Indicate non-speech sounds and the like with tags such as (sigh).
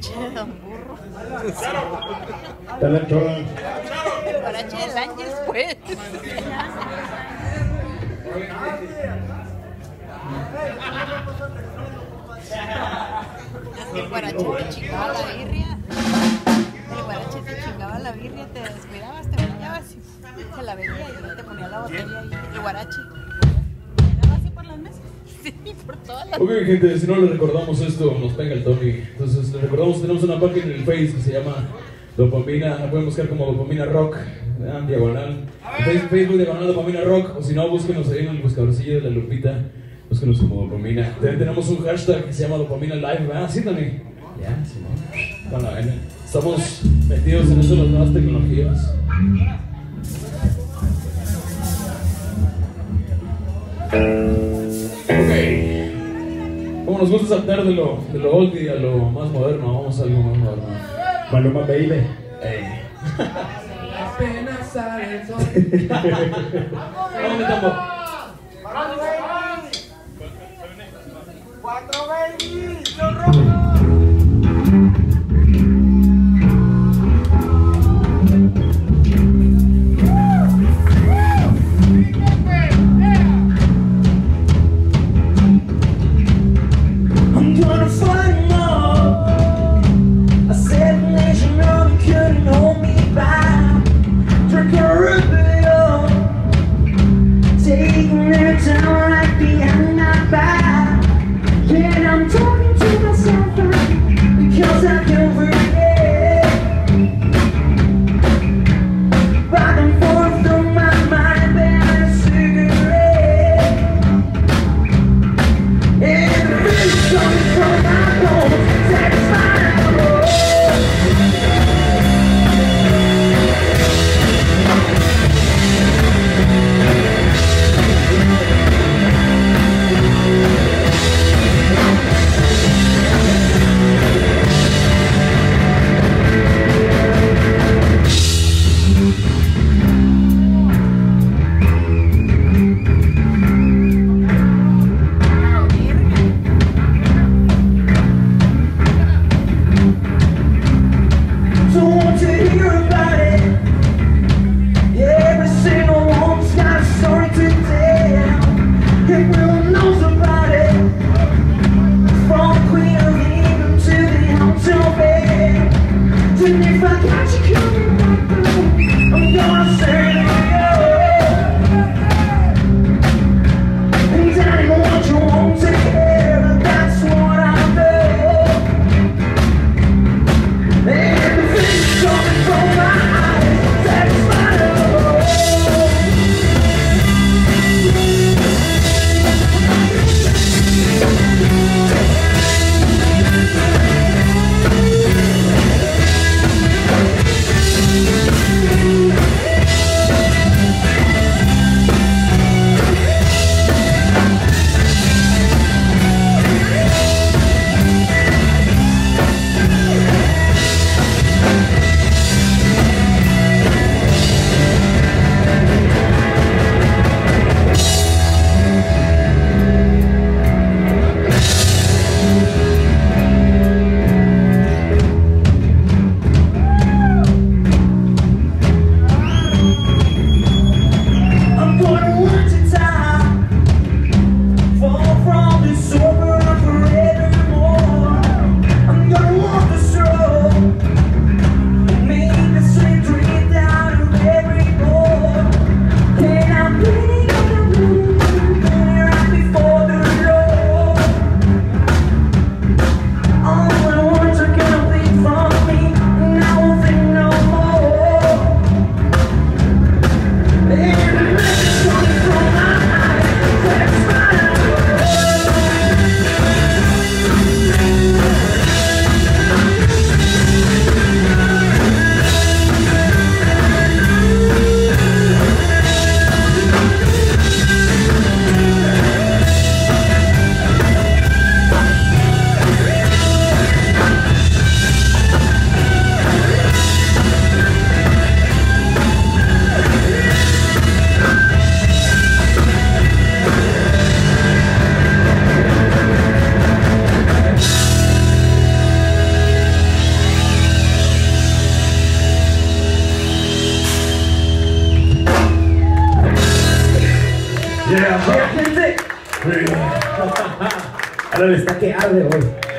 guarache de Don Burro. El guarache del Ángel, pues. Es que el guarache te chingaba la birria. El guarache te chingaba la birria, te descuidabas, te bañabas se la bebía y te ponía la botella ahí. El guarache. Las mesas. (laughs) Sí, por todas las Ok, gente, si no le recordamos esto, nos pega el Tony. Entonces, le recordamos, tenemos una página en el Face que se llama Dopamina. La pueden buscar como Dopamina Rock, ¿verdad? diagonal. En Face- Facebook, diagonal Dopamina Rock. O si no, búsquenos ahí en el buscadorcillo de la lupita. Búsquenos como Dopamina. También tenemos un hashtag que se llama Dopamina Live, ¿verdad? Sí, Tony. Ya, sí, ¿no? Bueno, estamos metidos en eso de las nuevas tecnologías. Nos gusta saltar de lo, de lo oldie a lo más moderno, vamos a algo más moderno. Maluma Baby. Ey. Apenas sale el sol. (laughs) Vamos, mi tambo. I'm time. (laughs) Ahora está que arde hoy.